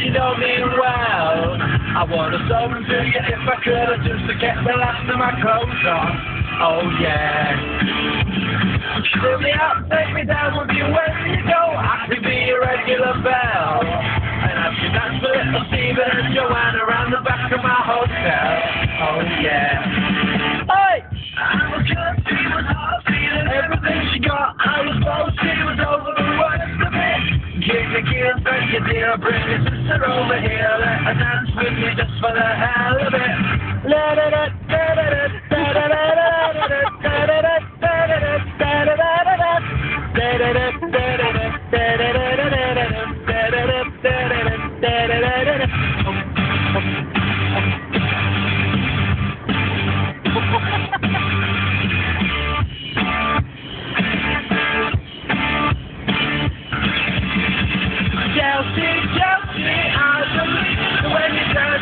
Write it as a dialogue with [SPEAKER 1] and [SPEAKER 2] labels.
[SPEAKER 1] you know me well. I wanna sew them to you if I could, just to get the last of my clothes on. Oh yeah. Fill me up, take me down with you when you go. I could be a regular belle. And I can dance with little Steven and Joanne around the back of my hotel. Oh yeah. dear, bring your dear, bring your sister over here and dance with me just for the hell of it. Chelsea, I believe. When you dance.